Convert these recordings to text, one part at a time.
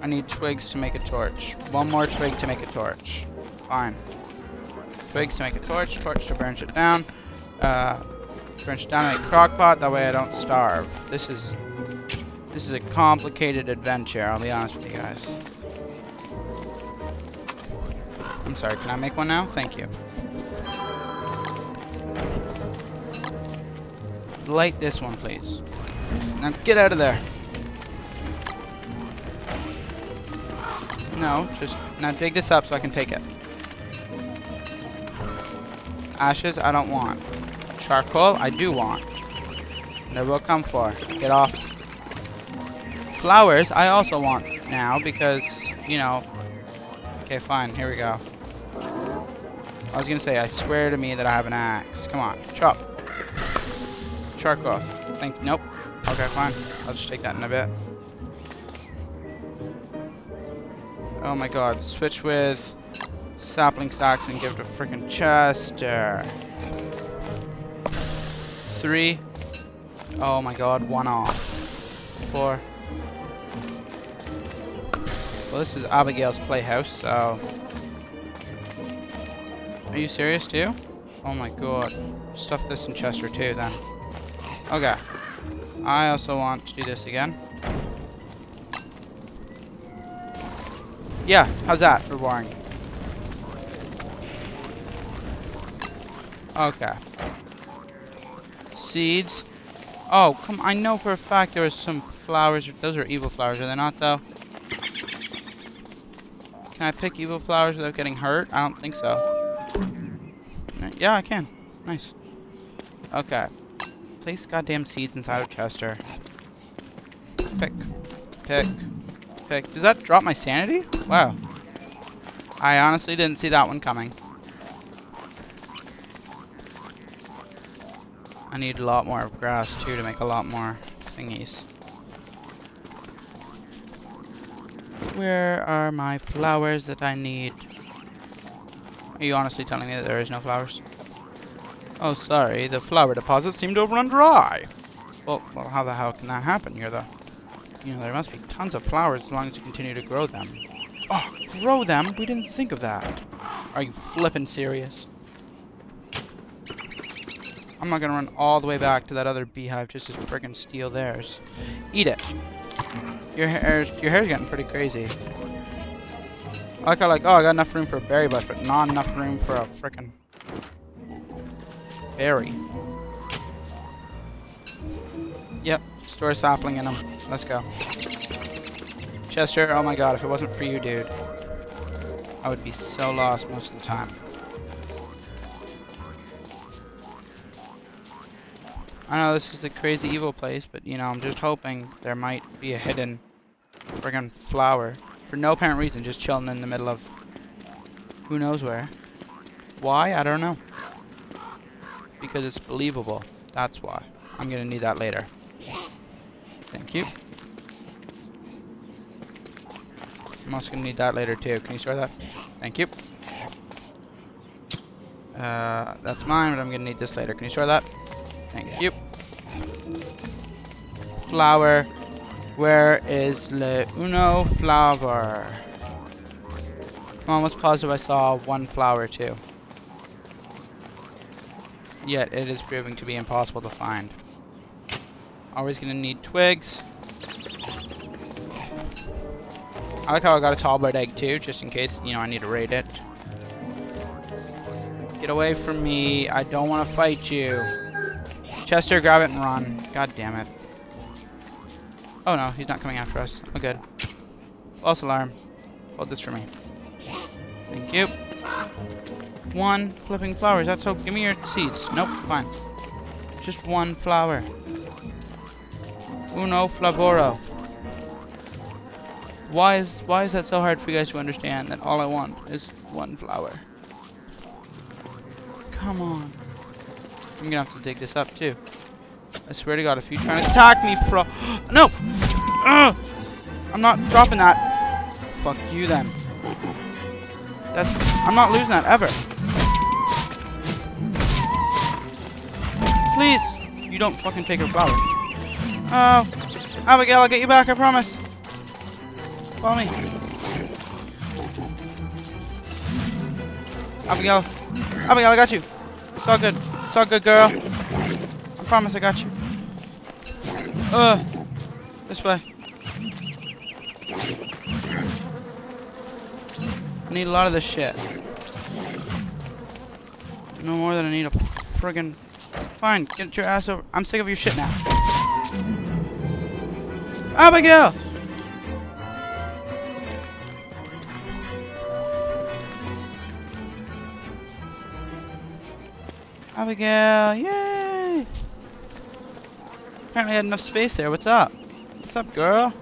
I need twigs to make a torch. One more twig to make a torch. Fine. Twigs to make a torch, torch to burn shit down. Uh, burn shit down in a crock pot, that way I don't starve. This is... This is a complicated adventure, I'll be honest with you guys. I'm sorry, can I make one now? Thank you. Light this one, please. Now get out of there. No, just now dig this up so I can take it. Ashes, I don't want. Charcoal, I do want. They will come for. Get off. Flowers, I also want now because, you know. Okay, fine. Here we go. I was gonna say, I swear to me that I have an axe. Come on, chop. Charcoal. Think. Nope. Okay, fine. I'll just take that in a bit. Oh my god, switch with sapling stacks and give it a freaking Chester. Three. Oh my god, one off. Four. Well, this is Abigail's playhouse, so... Are you serious, too? Oh my god. Stuff this in Chester, too, then. Okay. I also want to do this again. Yeah, how's that for boring? Okay. Seeds. Oh, come I know for a fact there was some flowers. Those are evil flowers, are they not, though? Can I pick evil flowers without getting hurt? I don't think so. Yeah, I can. Nice. Okay. Place goddamn seeds inside of Chester. Pick. Pick pick. Does that drop my sanity? Wow. I honestly didn't see that one coming. I need a lot more grass too to make a lot more thingies. Where are my flowers that I need? Are you honestly telling me that there is no flowers? Oh, sorry. The flower deposits seem to have run dry. Well, well, how the hell can that happen here, though? You know, there must be tons of flowers as long as you continue to grow them. Oh, grow them? We didn't think of that. Are you flippin' serious? I'm not gonna run all the way back to that other beehive just to friggin' steal theirs. Eat it. Your hair's your hair's getting pretty crazy. I like how like, oh, I got enough room for a berry bush, but not enough room for a frickin' berry. Yep, store sapling in them. Let's go. Chester, oh my god, if it wasn't for you, dude, I would be so lost most of the time. I know this is a crazy evil place, but you know, I'm just hoping there might be a hidden friggin' flower. For no apparent reason, just chilling in the middle of who knows where. Why? I don't know. Because it's believable. That's why. I'm gonna need that later. Thank you. I'm also gonna need that later too. Can you store that? Thank you. Uh, that's mine, but I'm gonna need this later. Can you store that? Thank you. Flower. Where is le uno flower? I'm almost positive I saw one flower too. Yet it is proving to be impossible to find. Always gonna need twigs. I like how I got a tall bird egg too, just in case, you know, I need to raid it. Get away from me. I don't want to fight you. Chester, grab it and run. God damn it. Oh no, he's not coming after us. Oh good. False alarm. Hold this for me. Thank you. One flipping flowers. That's so. Give me your seeds. Nope, fine. Just one flower. Uno flavoro. Why is why is that so hard for you guys to understand that all I want is one flower? Come on. I'm gonna have to dig this up too. I swear to God, if you try to attack me fro- No! I'm not dropping that. Fuck you then. That's- I'm not losing that ever. Please! You don't fucking take her flower. Oh, Abigail, I'll get you back, I promise. Follow me. Abigail. Abigail, I got you. It's all good. It's all good, girl. I promise I got you. Uh, this way. I need a lot of this shit. No more than I need a friggin' Fine, get your ass over. I'm sick of your shit now. Abigail! Abigail, yay! Apparently I had enough space there. What's up? What's up, girl?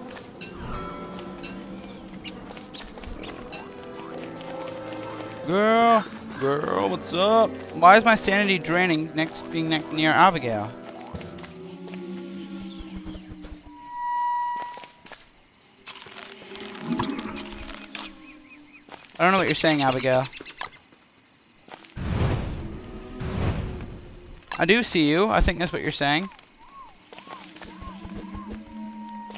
Girl, girl, what's up? Why is my sanity draining next being ne near Abigail? I don't know what you're saying, Abigail. I do see you. I think that's what you're saying.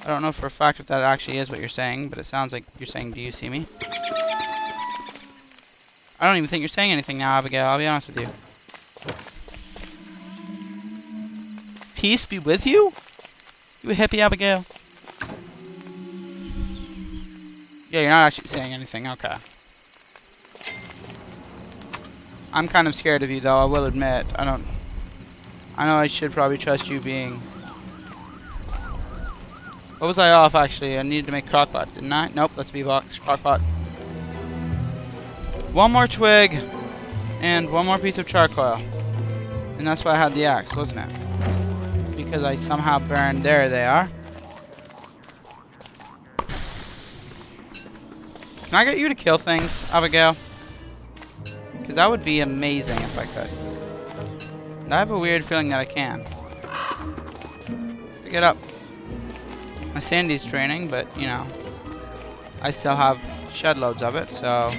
I don't know for a fact if that actually is what you're saying, but it sounds like you're saying, do you see me? I don't even think you're saying anything now, Abigail. I'll be honest with you. Peace be with you? You a hippie, Abigail? Yeah, you're not actually saying anything. Okay. I'm kind of scared of you, though. I will admit. I don't... I know I should probably trust you being... What was I off, actually? I needed to make crockpot, didn't I? Nope, let's be box crockpot. One more twig and one more piece of charcoal. And that's why I had the axe, wasn't it? Because I somehow burned... There they are. Can I get you to kill things, Abigail? Because that would be amazing if I could. And I have a weird feeling that I can. Pick it up. My sanity's draining, but, you know. I still have shed loads of it, so...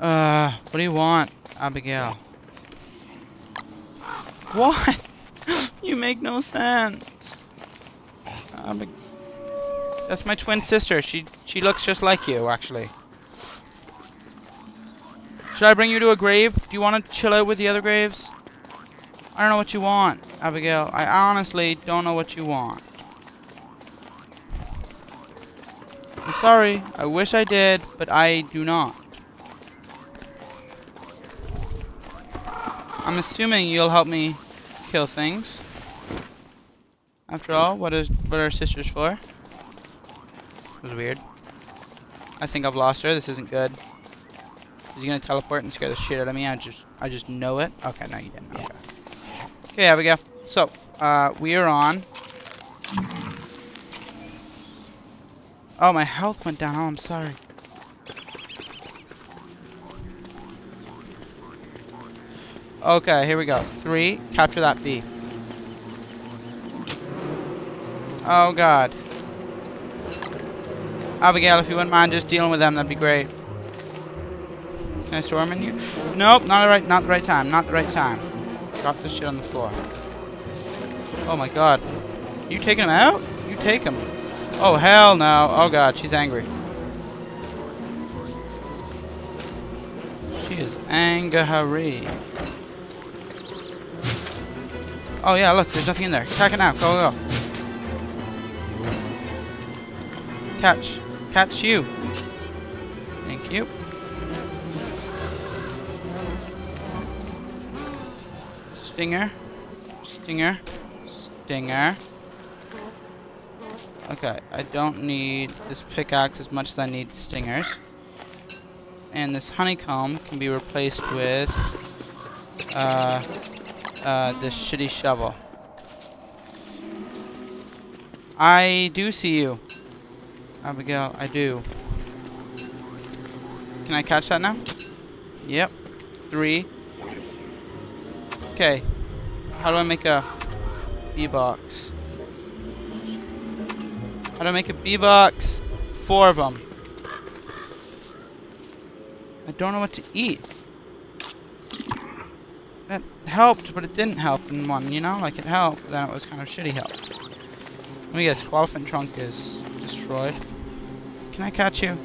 Uh, what do you want, Abigail? What? you make no sense. Abig That's my twin sister. She she looks just like you, actually. Should I bring you to a grave? Do you want to chill out with the other graves? I don't know what you want, Abigail. I honestly don't know what you want. I'm sorry. I wish I did, but I do not. I'm assuming you'll help me kill things. After all, what is what are sisters for? It was weird. I think I've lost her. This isn't good. Is he gonna teleport and scare the shit out of me? I just I just know it. Okay, no you didn't. Okay. Okay, here we go. So, uh, we are on. Oh, my health went down. Oh, I'm sorry. Okay, here we go. Three, capture that bee. Oh god. Abigail, if you wouldn't mind just dealing with them, that'd be great. Can I storm in you? Nope, not the right not the right time, not the right time. Drop this shit on the floor. Oh my god. You taking him out? You take him. Oh hell no. Oh god, she's angry. She is angry. Oh yeah, look, there's nothing in there. Attack it now. Go, go. Catch. Catch you. Thank you. Stinger. Stinger. Stinger. Okay, I don't need this pickaxe as much as I need stingers. And this honeycomb can be replaced with uh, uh, this shitty shovel. I do see you. Abigail, I do. Can I catch that now? Yep. Three. Okay. How do I make a bee box? How do I make a bee box? Four of them. I don't know what to eat. That helped, but it didn't help in one, you know? Like, it helped, then it was kind of shitty help. Let me guess, Elephant Trunk is destroyed. Can I catch you?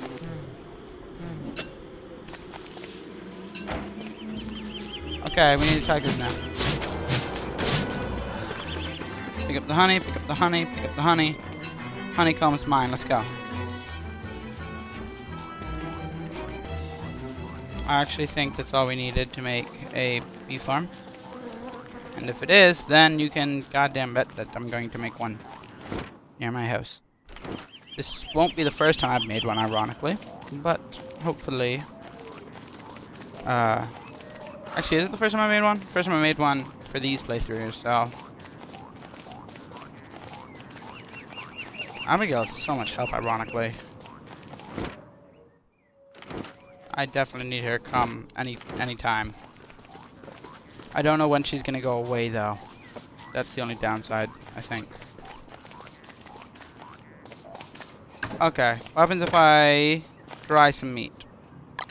Okay, we need tigers now. Pick up the honey, pick up the honey, pick up the honey. Honeycomb's mine, let's go. I actually think that's all we needed to make a bee farm. And if it is, then you can goddamn bet that I'm going to make one near my house. This won't be the first time I've made one, ironically, but hopefully... Uh, actually, is it the first time I made one? First time I made one for these playthroughs, so... Abigail is so much help, ironically. I definitely need her come any anytime. I don't know when she's gonna go away though. That's the only downside, I think. Okay, what happens if I dry some meat?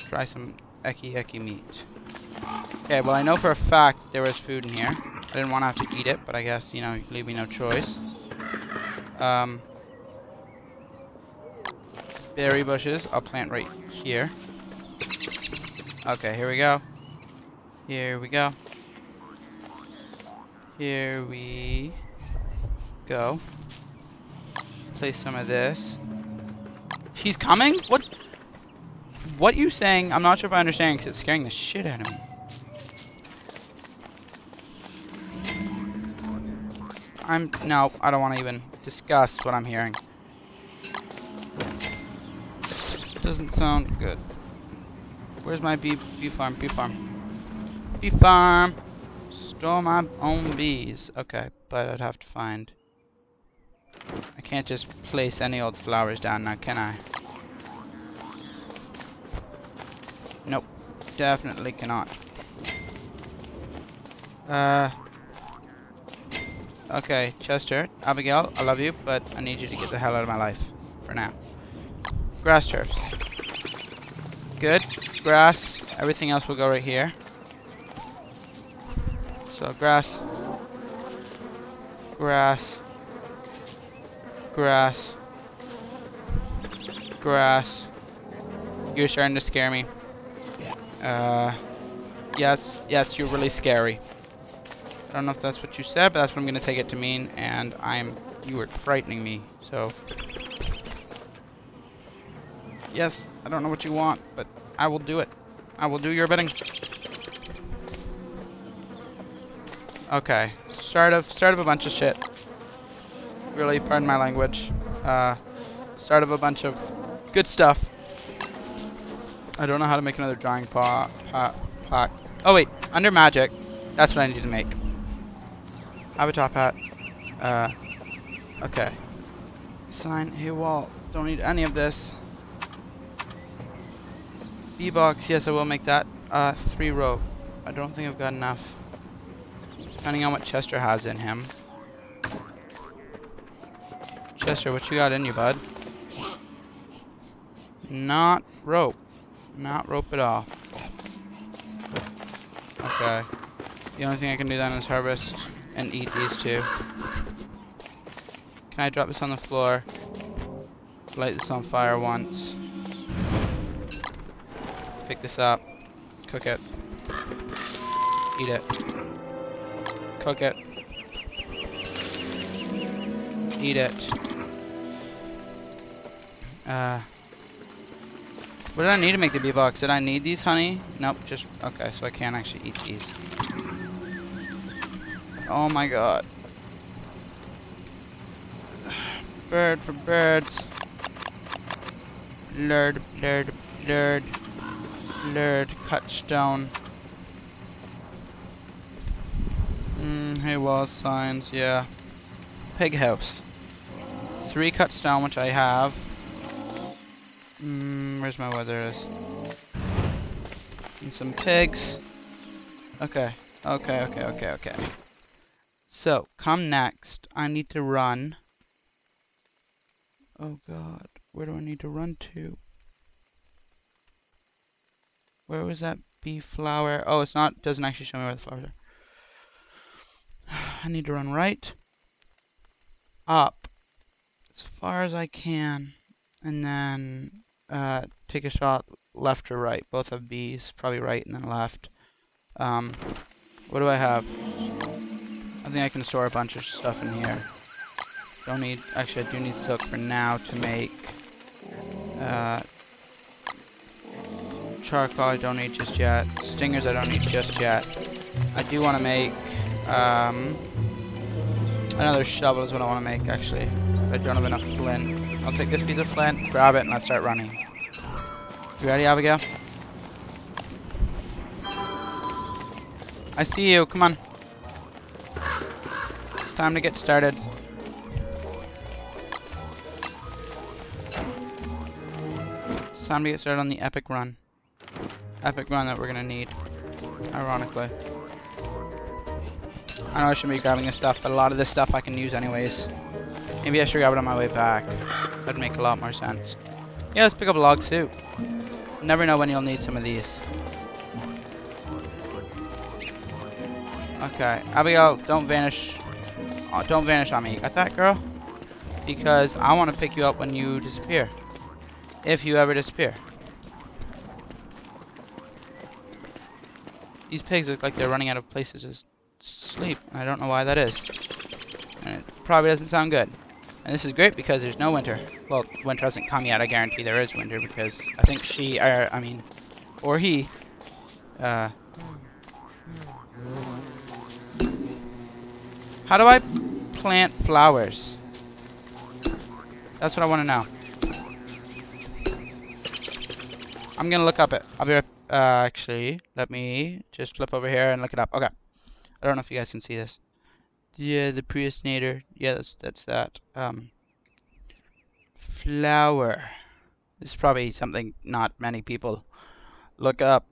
Dry some ecky ecky meat. Okay, well I know for a fact there was food in here. I didn't want to have to eat it, but I guess, you know, leave me no choice. Um, berry bushes, I'll plant right here. Okay, here we go. Here we go. Here we go. Place some of this. He's coming? What? What you saying? I'm not sure if I understand because it's scaring the shit out of me. I'm no, I don't want to even discuss what I'm hearing. Doesn't sound good. Where's my bee, bee farm? Bee farm. Bee farm! Store my own bees. Okay, but I'd have to find... I can't just place any old flowers down now, can I? Definitely cannot. Uh... Okay, Chester, Abigail, I love you, but I need you to get the hell out of my life. For now. Grass turfs. Good grass. Everything else will go right here. So grass, grass, grass, grass. You're starting to scare me. Uh, yes, yes, you're really scary. I don't know if that's what you said, but that's what I'm gonna take it to mean, and I'm, you were frightening me, so. Yes, I don't know what you want, but I will do it. I will do your bidding. Okay. Start of start of a bunch of shit. Really, pardon my language. Uh, start of a bunch of good stuff. I don't know how to make another drawing pot. pot. Oh wait, under magic, that's what I need to make. I have a top hat. Uh, okay. Sign. Hey, wall. Don't need any of this. bee box, yes, I will make that. Uh, three rope. I don't think I've got enough. Depending on what Chester has in him. Chester, what you got in you, bud? Not rope. Not rope at all. Okay. The only thing I can do then is harvest and eat these two. Can I drop this on the floor? Light this on fire once. Pick this up. Cook it. Eat it. Cook it. Eat it. Uh, what did I need to make the bee box? Did I need these honey? Nope, just, okay, so I can't actually eat these. Oh my god. Bird for birds. Blurred, blurred, blurred. Blurred, cut stone. Mm, hay walls, signs, yeah. Pig house. Three cut stone, which I have. Mm, where's my weather is? And some pigs. Okay, okay, okay, okay, okay. So, come next. I need to run. Oh god, where do I need to run to? Where was that bee flower? Oh, it's not, doesn't actually show me where the flowers are. I need to run right, up, as far as I can, and then uh, take a shot left or right. Both have bees, probably right and then left. Um, what do I have? I think I can store a bunch of stuff in here. Don't need, actually I do need silk for now to make uh, charcoal I don't need just yet. Stingers I don't need just yet. I do want to make um, another shovel is what I want to make actually. I don't have enough flint. I'll take this piece of flint, grab it, and let's start running. You ready, Abigail? I see you. Come on. It's time to get started. It's time to get started on the epic run. Epic run that we're gonna need. Ironically. I know I shouldn't be grabbing this stuff, but a lot of this stuff I can use anyways. Maybe I should grab it on my way back. That'd make a lot more sense. Yeah, let's pick up a log too. Never know when you'll need some of these. Okay, Abigail, don't vanish. Oh, don't vanish on me. You got that, girl? Because I want to pick you up when you disappear. If you ever disappear. These pigs look like they're running out of places to sleep. I don't know why that is. And it probably doesn't sound good. And this is great because there's no winter. Well, winter hasn't come yet. I guarantee there is winter because I think she, or, I mean, or he, uh, how do I plant flowers? That's what I want to know. I'm gonna look up it. I'll be right, uh, actually, let me just flip over here and look it up. Okay. I don't know if you guys can see this. Yeah, the Prestihatitator. Yeah, that's that's that. Um, flower. This is probably something not many people look up.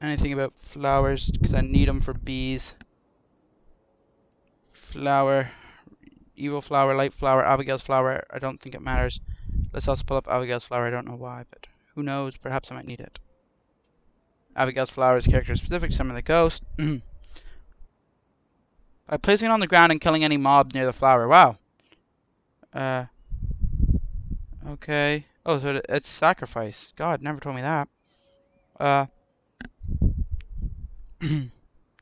Anything about flowers, because I need them for bees. Flower. Evil flower, light flower, Abigail's flower. I don't think it matters. Let's also pull up Abigail's flower. I don't know why, but who knows? Perhaps I might need it. Abigail's flower is character specific. Summon the ghost. By placing it on the ground and killing any mob near the flower. Wow. Uh. Okay. Oh, so it's sacrifice. God, never told me that. Uh. yeah,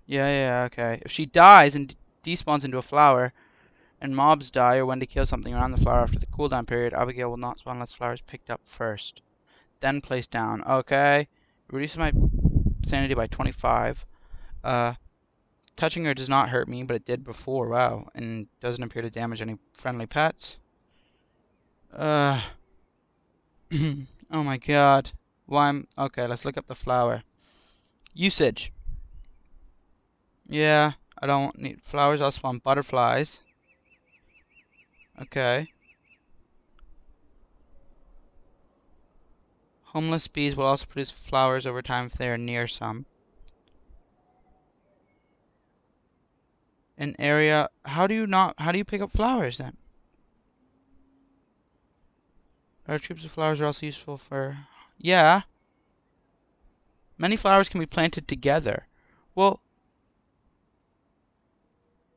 yeah, okay. If she dies and despawns into a flower, and mobs die or when to kill something around the flower after the cooldown period, Abigail will not spawn unless flower is picked up first. Then placed down. Okay. Reduces my sanity by 25. Uh. Touching her does not hurt me, but it did before. Wow. And doesn't appear to damage any friendly pets. Uh. oh my god. Why I'm... Okay, let's look up the flower. Usage. Yeah, I don't need flowers. I'll spawn butterflies. Okay. Homeless bees will also produce flowers over time if they are near some. An area. How do you not? How do you pick up flowers then? Our troops of flowers are also useful for. Yeah. Many flowers can be planted together. Well.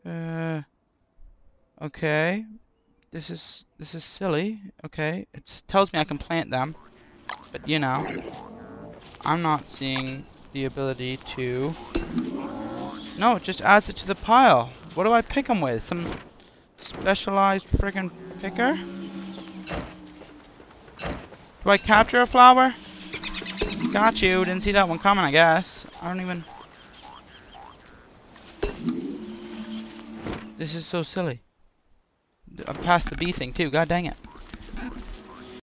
Uh. Okay. This is this is silly. Okay, it tells me I can plant them, but you know, I'm not seeing the ability to no, it just adds it to the pile. What do I pick them with? Some specialized friggin' picker? Do I capture a flower? Got you. Didn't see that one coming, I guess. I don't even... This is so silly. I passed the bee thing, too. God dang it.